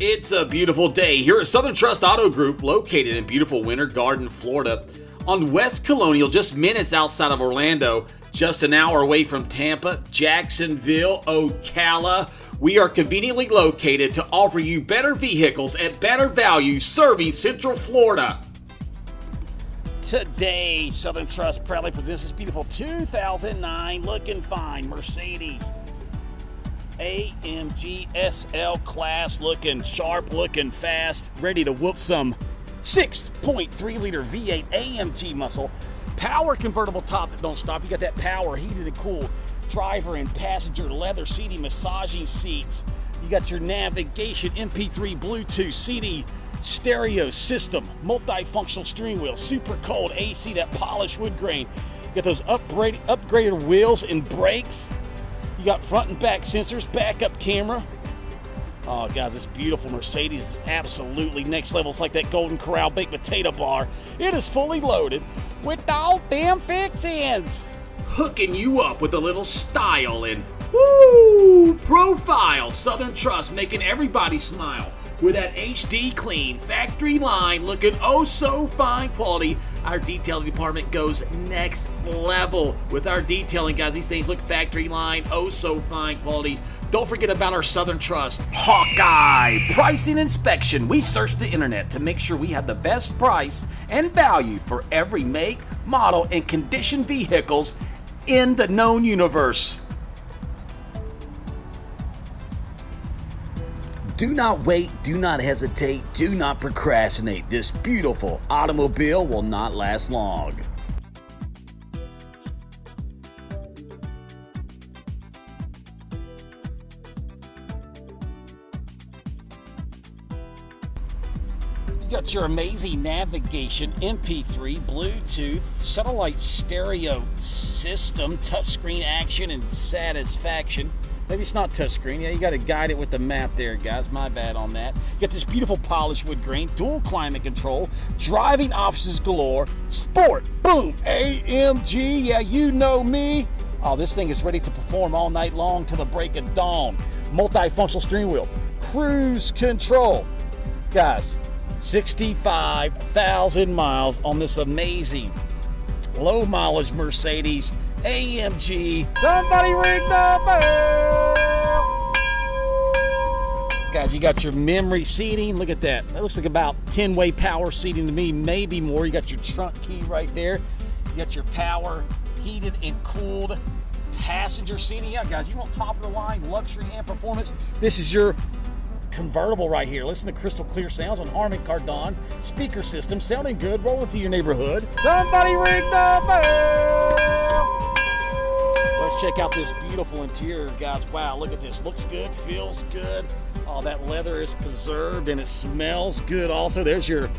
It's a beautiful day here at Southern Trust Auto Group, located in beautiful Winter Garden, Florida, on West Colonial, just minutes outside of Orlando, just an hour away from Tampa, Jacksonville, Ocala. We are conveniently located to offer you better vehicles at better value, serving Central Florida. Today, Southern Trust proudly presents this beautiful 2009 looking fine Mercedes AMG SL class looking sharp, looking fast, ready to whoop some 6.3 liter V8 AMG muscle. Power convertible top that don't stop. You got that power, heated and cooled. Driver and passenger leather seating, massaging seats. You got your navigation, MP3, Bluetooth, CD, stereo system, multifunctional steering wheel, super cold AC, that polished wood grain. You got those upgraded, upgraded wheels and brakes. You got front and back sensors, backup camera. Oh, guys, it's beautiful. Mercedes is absolutely next level. It's like that Golden Corral baked potato bar. It is fully loaded with all them fixings. Hooking you up with a little style and woo profile. Southern Trust making everybody smile with that HD clean factory line looking oh so fine quality. Our detailing department goes next level with our detailing, guys. These things look factory line, oh so fine quality. Don't forget about our Southern Trust Hawkeye pricing inspection. We searched the internet to make sure we have the best price and value for every make, model, and condition vehicles in the known universe. Do not wait, do not hesitate, do not procrastinate. This beautiful automobile will not last long. You got your amazing navigation, MP3, Bluetooth, satellite stereo system, touchscreen action and satisfaction. Maybe it's not touchscreen. Yeah, you got to guide it with the map there, guys. My bad on that. You got this beautiful polished wood grain, dual climate control, driving options galore, sport, boom, AMG. Yeah, you know me. Oh, this thing is ready to perform all night long to the break of dawn. Multifunctional steering wheel, cruise control. Guys, 65,000 miles on this amazing low mileage Mercedes AMG. Somebody ring the bell. Guys, you got your memory seating. Look at that. That looks like about 10 way power seating to me, maybe more. You got your trunk key right there. You got your power heated and cooled passenger seating. Yeah, guys, you want top of the line luxury and performance. This is your convertible right here. Listen to crystal clear sounds on Harman Kardon speaker system, sounding good, rolling through your neighborhood. Somebody ring the bell. Let's check out this beautiful interior, guys. Wow, look at this. Looks good, feels good. Oh, that leather is preserved and it smells good also. There's your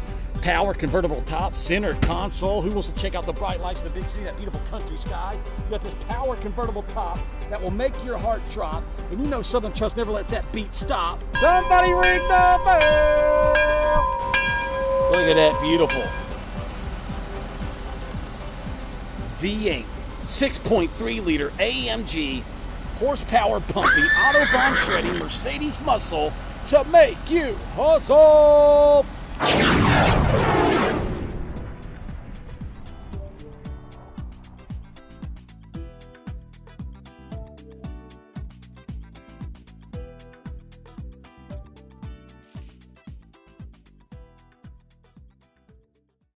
power convertible top, center console. Who wants to check out the bright lights of the big city, that beautiful country sky? You got this power convertible top that will make your heart drop. And you know Southern Trust never lets that beat stop. Somebody ring the bell! Look at that beautiful V8 6.3 liter AMG horsepower pumping autobahn shredding Mercedes muscle to make you hustle.